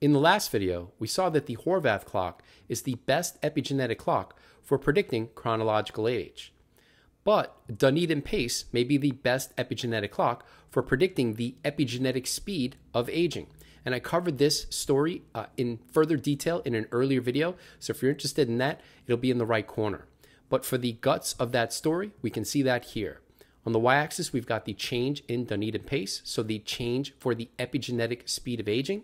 In the last video, we saw that the Horvath clock is the best epigenetic clock for predicting chronological age. But Dunedin pace may be the best epigenetic clock for predicting the epigenetic speed of aging. And I covered this story uh, in further detail in an earlier video. So if you're interested in that, it'll be in the right corner. But for the guts of that story, we can see that here. On the y-axis, we've got the change in Dunedin pace, so the change for the epigenetic speed of aging.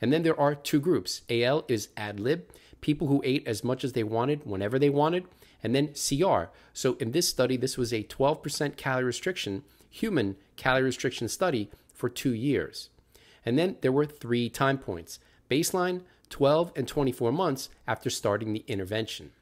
And then there are two groups. AL is ad lib, people who ate as much as they wanted whenever they wanted, and then CR. So in this study, this was a 12% calorie restriction, human calorie restriction study for two years. And then there were three time points baseline, 12, and 24 months after starting the intervention.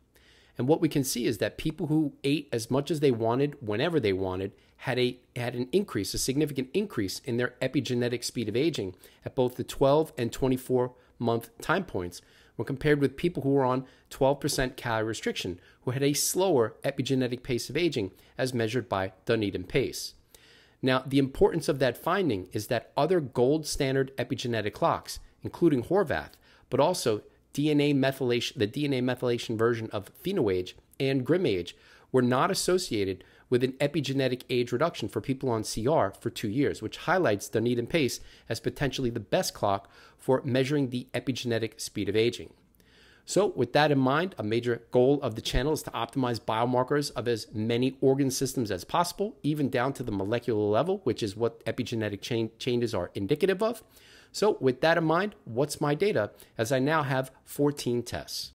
And what we can see is that people who ate as much as they wanted whenever they wanted had a had an increase, a significant increase in their epigenetic speed of aging at both the 12 and 24 month time points when compared with people who were on 12% calorie restriction who had a slower epigenetic pace of aging as measured by Dunedin pace. Now, the importance of that finding is that other gold standard epigenetic clocks, including Horvath, but also DNA methylation, the DNA methylation version of PhenoAge and GrimAge, were not associated with an epigenetic age reduction for people on CR for two years, which highlights Dunedin pace as potentially the best clock for measuring the epigenetic speed of aging. So, with that in mind, a major goal of the channel is to optimize biomarkers of as many organ systems as possible, even down to the molecular level, which is what epigenetic changes are indicative of. So, with that in mind, what's my data as I now have 14 tests?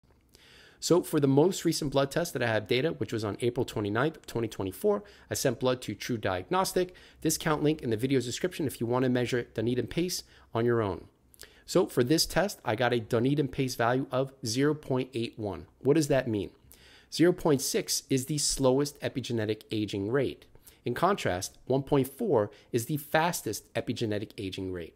So, for the most recent blood test that I have data, which was on April 29th, 2024, I sent blood to TruDiagnostic. Discount link in the video's description if you want to measure Dunedin pace on your own. So for this test, I got a Dunedin pace value of 0.81. What does that mean? 0.6 is the slowest epigenetic aging rate. In contrast, 1.4 is the fastest epigenetic aging rate.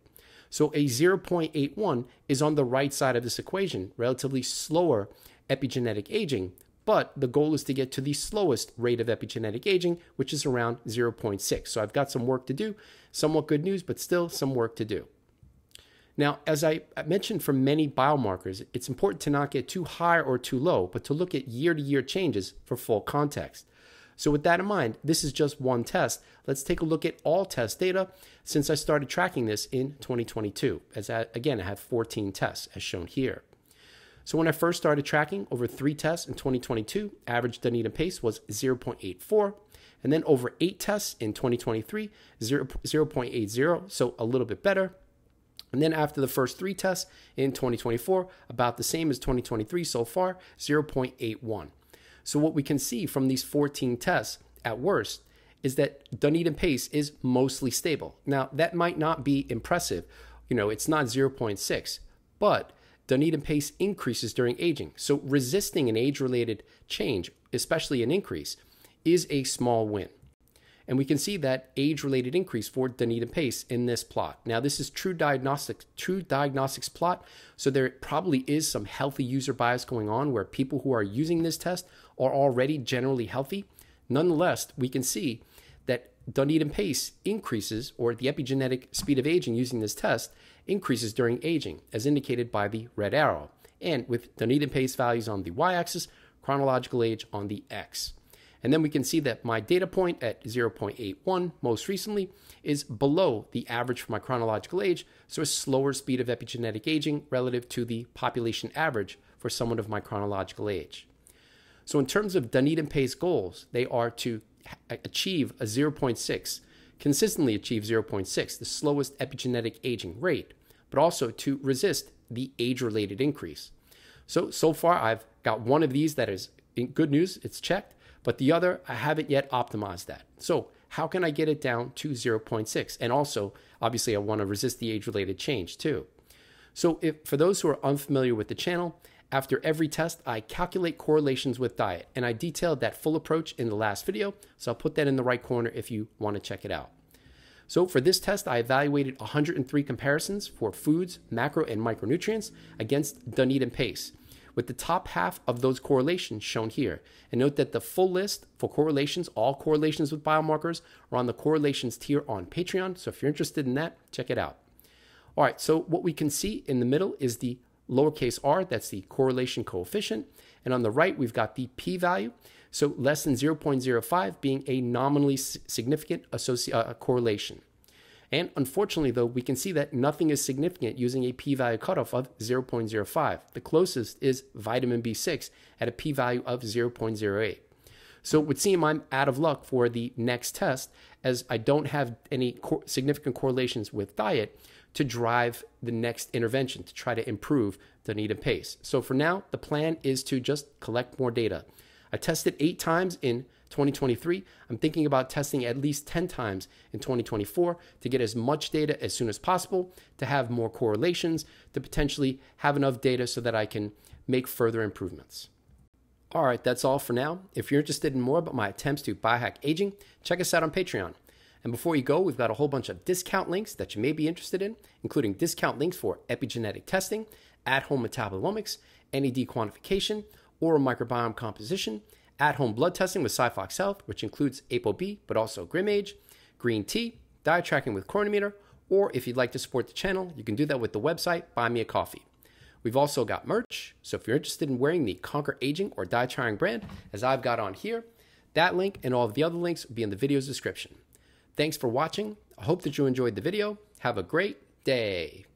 So a 0.81 is on the right side of this equation, relatively slower epigenetic aging, but the goal is to get to the slowest rate of epigenetic aging, which is around 0.6. So I've got some work to do, somewhat good news, but still some work to do. Now, as I mentioned for many biomarkers, it's important to not get too high or too low, but to look at year to year changes for full context. So, with that in mind, this is just one test. Let's take a look at all test data since I started tracking this in 2022. As I, again, I have 14 tests as shown here. So, when I first started tracking over three tests in 2022, average Dunedin pace was 0.84. And then over eight tests in 2023, 0, 0.80, so a little bit better. And then after the first three tests in 2024, about the same as 2023 so far, 0.81. So what we can see from these 14 tests at worst is that Dunedin pace is mostly stable. Now, that might not be impressive. You know, it's not 0.6, but Dunedin pace increases during aging. So resisting an age-related change, especially an increase, is a small win. And we can see that age-related increase for Dunedin pace in this plot. Now, this is TruDiagnostic's, true diagnostics plot. So there probably is some healthy user bias going on where people who are using this test are already generally healthy. Nonetheless, we can see that Dunedin pace increases, or the epigenetic speed of aging using this test increases during aging, as indicated by the red arrow, and with Dunedin pace values on the y-axis, chronological age on the x. And then we can see that my data point at 0.81 most recently is below the average for my chronological age, so a slower speed of epigenetic aging relative to the population average for someone of my chronological age. So in terms of Dunedin pace goals, they are to achieve a 0.6, consistently achieve 0.6, the slowest epigenetic aging rate, but also to resist the age-related increase. So, so far I've got one of these that is good news, it's checked. But the other, I haven't yet optimized that. So how can I get it down to 0.6? And also, obviously, I want to resist the age-related change too. So if, for those who are unfamiliar with the channel, after every test, I calculate correlations with diet, and I detailed that full approach in the last video, so I'll put that in the right corner if you want to check it out. So for this test, I evaluated 103 comparisons for foods, macro, and micronutrients against Dunedin pace with the top half of those correlations shown here. And note that the full list for correlations, all correlations with biomarkers, are on the correlations tier on Patreon. So if you're interested in that, check it out. All right, so what we can see in the middle is the lowercase r, that's the correlation coefficient. And on the right, we've got the p-value. So less than 0.05 being a nominally significant uh, correlation. And unfortunately, though, we can see that nothing is significant using a p-value cutoff of 0.05. The closest is vitamin B6 at a p-value of 0.08. So it would seem I'm out of luck for the next test as I don't have any co- significant correlations with diet to drive the next intervention to try to improve Dunedin pace. So for now, the plan is to just collect more data. I tested eight times in 2023. I'm thinking about testing at least 10 times in 2024 to get as much data as soon as possible, to have more correlations, to potentially have enough data so that I can make further improvements. All right, that's all for now. If you're interested in more about my attempts to biohack aging, check us out on Patreon. And before you go, we've got a whole bunch of discount links that you may be interested in, including discount links for epigenetic testing, at home metabolomics, NAD quantification, oral microbiome composition, at home blood testing with SiPhox Health, which includes ApoB, but also GrimAge, green tea, diet tracking with Cronometer, or if you'd like to support the channel, you can do that with the website Buy Me a Coffee. We've also got merch, so if you're interested in wearing the Conquer Aging or Die Trying brand, as I've got on here, that link and all of the other links will be in the video's description. Thanks for watching. I hope that you enjoyed the video. Have a great day.